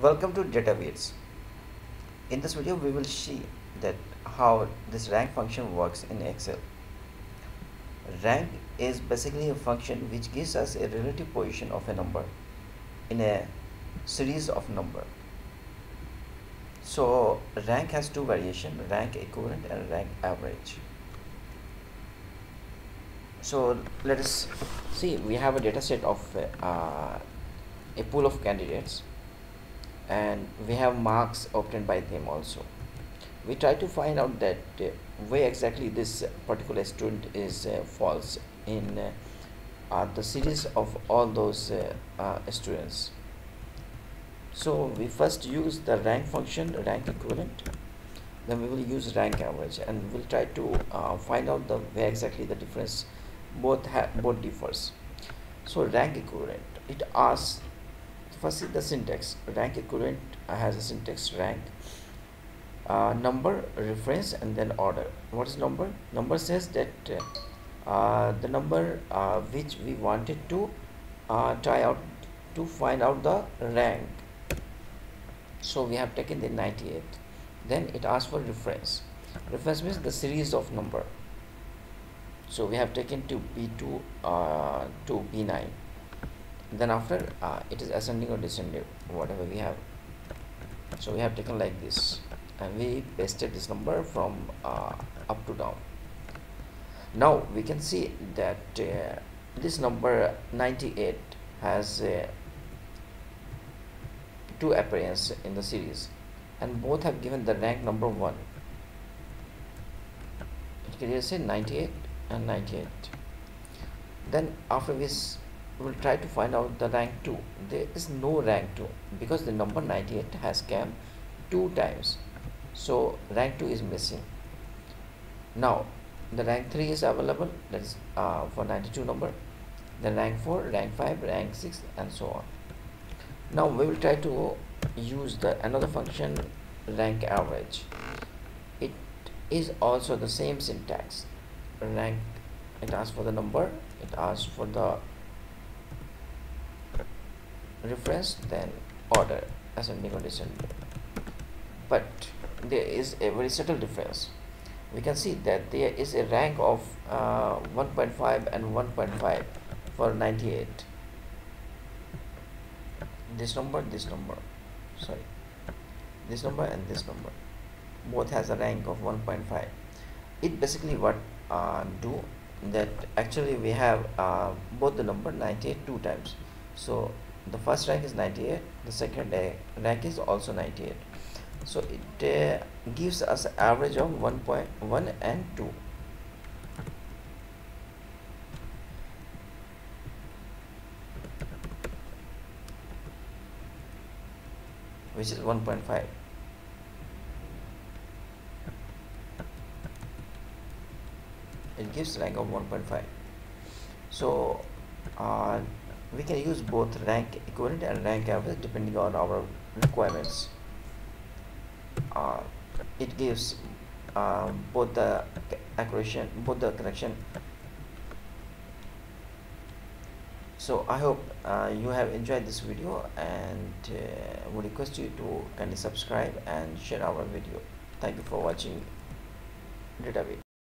Welcome to DataWitzz. In this video we will see that how this rank function works in Excel. Rank is basically a function which gives us a relative position of a number in a series of number. So rank has two variation rank equivalent and rank average. So let us see we have a data set of uh, a pool of candidates and we have marks obtained by them also. We try to find out that uh, where exactly this particular student is uh, false in uh, uh the series of all those uh, uh, students. So we first use the rank function rank equivalent. Then we will use rank average and we'll try to find out the where exactly the difference both have both differs. So rank equivalent it asks first is the syntax. Rank equivalent has a syntax rank. Uh, number reference and then order. What is number? Number says that uh, the number uh, which we wanted to uh, try out to find out the rank. So we have taken the 98 then it asks for reference. Reference means the series of number. So we have taken to b2 uh, to b9 then after uh, it is ascending or descending whatever we have. So we have taken like this and we pasted this number from uh, up to down. Now we can see that uh, this number 98 has uh, two appearance in the series and both have given the rank number 1 it can say 98 and 98 then after this we'll try to find out the rank 2 there is no rank 2 because the number 98 has come two times. So rank 2 is missing. Now the rank 3 is available. That is uh, for 92 number. Then rank 4 rank 5 rank 6 and so on. Now we will try to use the another function rank average. It is also the same syntax. Rank it asks for the number. It asks for the reference then order ascending or descending but there is a very subtle difference. We can see that there is a rank of uh, 1.5 and 1.5 for 98 this number this number sorry. This number and this number. Both has a rank of 1.5 it basically what uh, do that actually we have uh, both the number 98 two times. So the first rank is 98 the second rank is also 98 so it uh, gives us average of 1.1 and 2 which is 1.5 it gives rank of 1.5 so uh, we can use both rank equivalent and rank average depending on our requirements. Uh, it gives uh, both the accuracy both the correction. So i hope uh, you have enjoyed this video and uh, would request you to kindly subscribe and share our video. Thank you for watching. Database